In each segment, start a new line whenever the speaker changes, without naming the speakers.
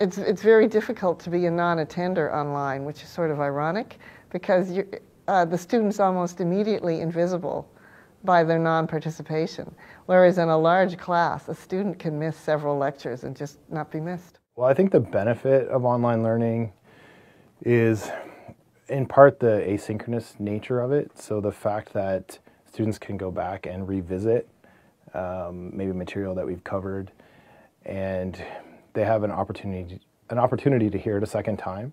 it's, it's very difficult to be a non-attender online, which is sort of ironic because uh, the student's almost immediately invisible by their non-participation. Whereas in a large class, a student can miss several lectures and just not be missed.
Well, I think the benefit of online learning is in part the asynchronous nature of it. So the fact that students can go back and revisit um, maybe material that we've covered and they have an opportunity an opportunity to hear it a second time.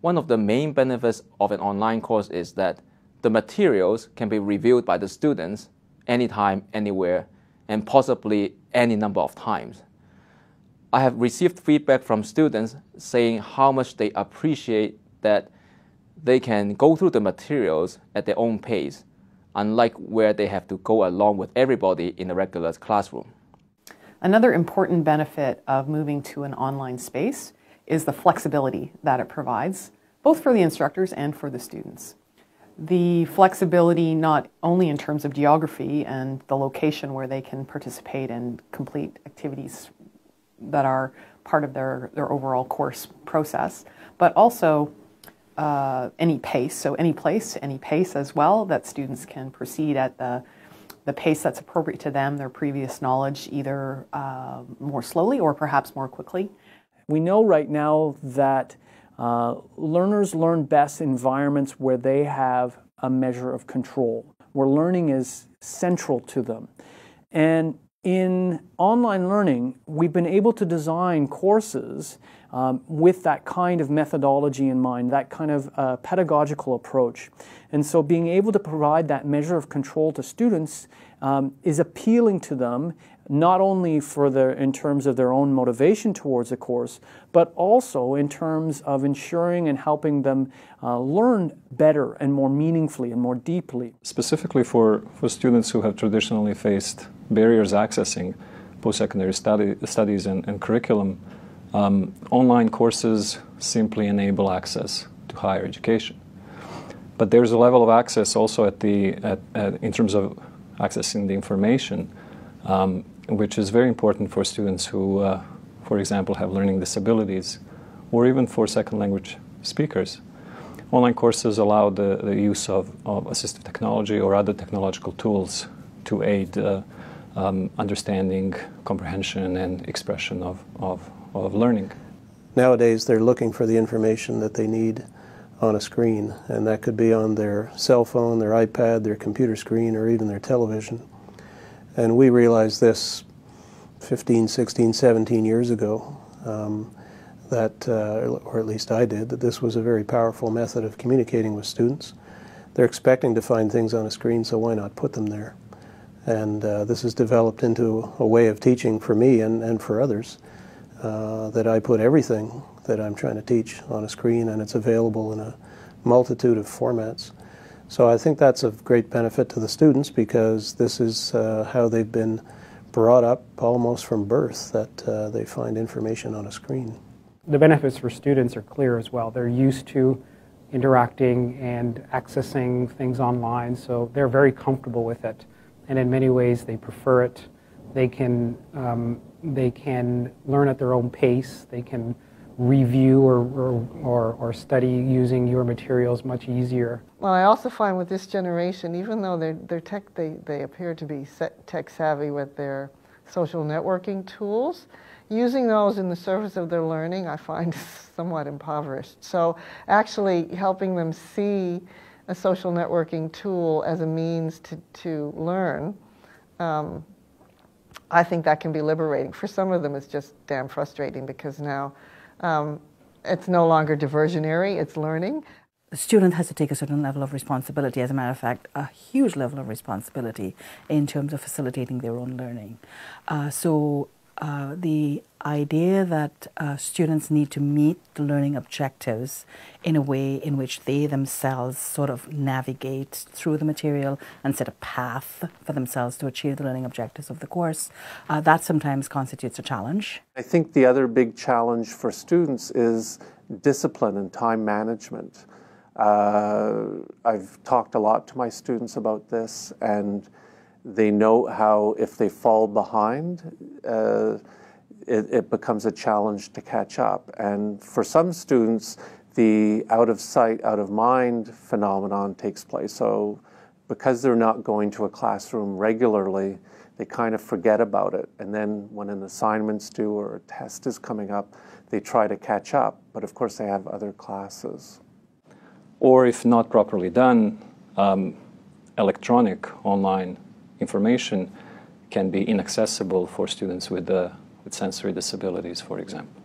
One of the main benefits of an online course is that the materials can be reviewed by the students anytime, anywhere, and possibly any number of times. I have received feedback from students saying how much they appreciate that they can go through the materials at their own pace, unlike where they have to go along with everybody in a regular classroom.
Another important benefit of moving to an online space is the flexibility that it provides, both for the instructors and for the students. The flexibility not only in terms of geography and the location where they can participate and complete activities that are part of their, their overall course process, but also uh, any pace, so any place, any pace as well, that students can proceed at the the pace that's appropriate to them, their previous knowledge, either uh, more slowly or perhaps more quickly.
We know right now that uh, learners learn best in environments where they have a measure of control, where learning is central to them. And in online learning, we've been able to design courses um, with that kind of methodology in mind, that kind of uh, pedagogical approach. And so being able to provide that measure of control to students um, is appealing to them, not only for their, in terms of their own motivation towards a course, but also in terms of ensuring and helping them uh, learn better and more meaningfully and more deeply.
Specifically for, for students who have traditionally faced barriers accessing post-secondary study, studies and, and curriculum, um, online courses simply enable access to higher education. But there's a level of access also at the, at, at, in terms of accessing the information, um, which is very important for students who, uh, for example, have learning disabilities, or even for second language speakers. Online courses allow the, the use of, of assistive technology or other technological tools to aid uh, um, understanding, comprehension, and expression of, of, of learning.
Nowadays, they're looking for the information that they need on a screen, and that could be on their cell phone, their iPad, their computer screen, or even their television. And we realized this 15, 16, 17 years ago, um, that, uh, or at least I did, that this was a very powerful method of communicating with students. They're expecting to find things on a screen, so why not put them there? And uh, this has developed into a way of teaching for me and, and for others uh, that I put everything that I'm trying to teach on a screen and it's available in a multitude of formats. So I think that's of great benefit to the students because this is uh, how they've been brought up almost from birth that uh, they find information on a screen.
The benefits for students are clear as well. They're used to interacting and accessing things online, so they're very comfortable with it. And in many ways, they prefer it. They can, um, they can learn at their own pace. They can review or, or, or, or, study using your materials much easier.
Well, I also find with this generation, even though they're, they're tech, they, they appear to be tech savvy with their social networking tools, using those in the service of their learning I find somewhat impoverished. So actually helping them see a social networking tool as a means to, to learn um, I think that can be liberating. For some of them, it's just damn frustrating because now um, it's no longer diversionary, it's learning.
The student has to take a certain level of responsibility, as a matter of fact, a huge level of responsibility in terms of facilitating their own learning. Uh, so uh, the idea that uh, students need to meet the learning objectives in a way in which they themselves sort of navigate through the material and set a path for themselves to achieve the learning objectives of the course, uh, that sometimes constitutes a challenge.
I think the other big challenge for students is discipline and time management. Uh, I've talked a lot to my students about this, and they know how if they fall behind, uh, it, it becomes a challenge to catch up. And for some students, the out of sight, out of mind phenomenon takes place. So, because they're not going to a classroom regularly, they kind of forget about it. And then when an assignment's due or a test is coming up, they try to catch up. But of course, they have other classes.
Or if not properly done, um, electronic online information can be inaccessible for students with, uh, with sensory disabilities, for example.